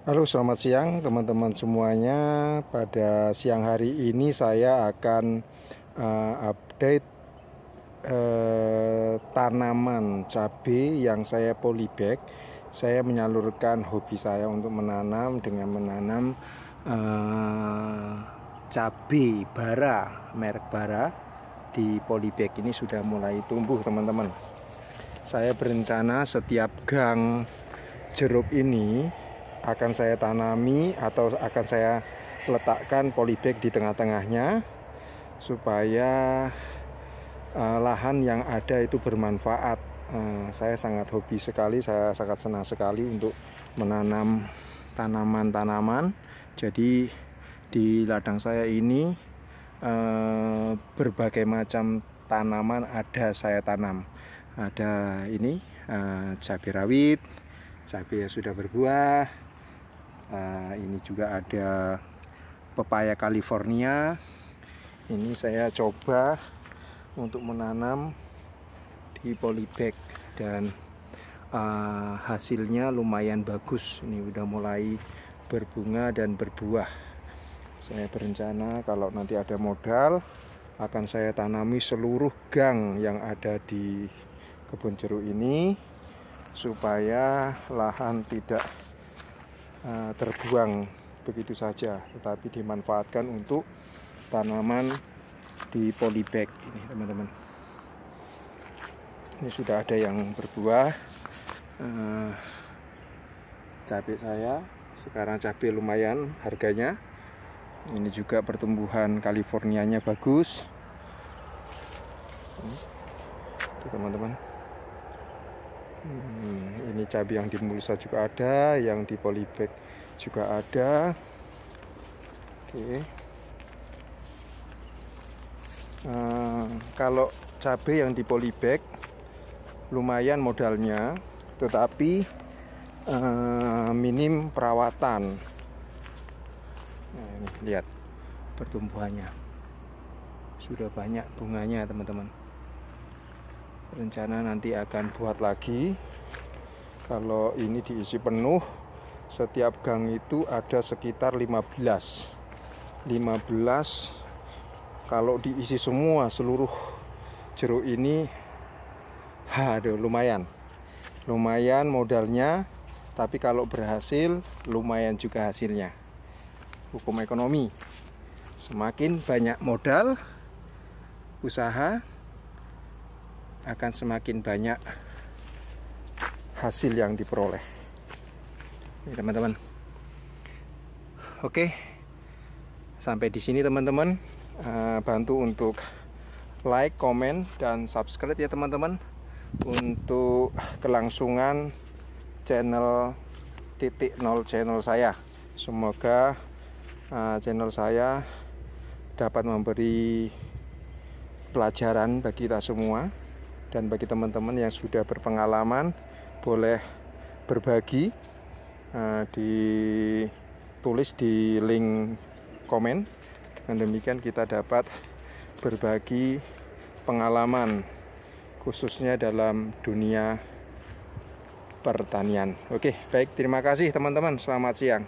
Halo selamat siang teman-teman semuanya. Pada siang hari ini saya akan uh, update uh, tanaman cabai yang saya polybag. Saya menyalurkan hobi saya untuk menanam dengan menanam uh, cabai bara merek bara di polybag ini sudah mulai tumbuh teman-teman. Saya berencana setiap gang jeruk ini akan saya tanami atau akan saya letakkan polybag di tengah-tengahnya supaya uh, lahan yang ada itu bermanfaat. Uh, saya sangat hobi sekali, saya sangat senang sekali untuk menanam tanaman-tanaman. Jadi di ladang saya ini uh, berbagai macam tanaman ada saya tanam. Ada ini uh, cabai rawit, cabai yang sudah berbuah, uh, ini juga ada pepaya California. Ini saya coba untuk menanam di polybag dan uh, hasilnya lumayan bagus. Ini udah mulai berbunga dan berbuah. Saya berencana kalau nanti ada modal akan saya tanami seluruh gang yang ada di kebun jeruk ini supaya lahan tidak uh, terbuang begitu saja tetapi dimanfaatkan untuk tanaman di polybag ini teman-teman. Ini sudah ada yang berbuah. Uh, cabai saya sekarang cabai lumayan harganya. Ini juga pertumbuhan Californianya bagus. Teman-teman Hmm, ini cabai yang di mulsa juga ada, yang di polybag juga ada. Oke. Uh, kalau cabai yang di polybag lumayan modalnya, tetapi uh, minim perawatan. Nah, ini lihat pertumbuhannya. Sudah banyak bunganya, teman-teman rencana nanti akan buat lagi. Kalau ini diisi penuh setiap gang itu ada sekitar 15 15 kalau diisi semua seluruh jeruk ini aduh lumayan. Lumayan modalnya tapi kalau berhasil lumayan juga hasilnya. Hukum ekonomi semakin banyak modal usaha akan semakin banyak hasil yang diperoleh. Ini teman-teman. Oke, sampai di sini teman-teman. Uh, bantu untuk like, komen, dan subscribe ya teman-teman untuk kelangsungan channel titik nol channel saya. Semoga uh, channel saya dapat memberi pelajaran bagi kita semua dan bagi teman-teman yang sudah berpengalaman boleh berbagi uh, ditulis di link komen dengan demikian kita dapat berbagi pengalaman khususnya dalam dunia pertanian. Oke, baik terima kasih teman-teman. Selamat siang.